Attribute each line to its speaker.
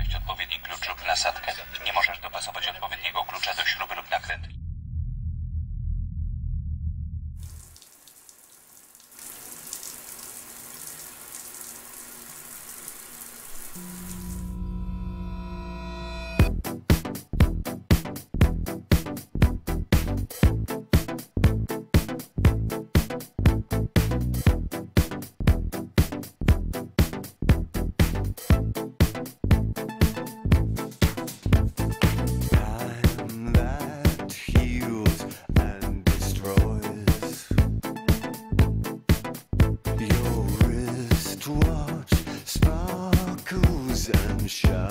Speaker 1: znaleźć odpowiedni klucz lub nasadkę. Nie możesz dopasować odpowiedniego klucza do śruby lub nakrętki.
Speaker 2: shot.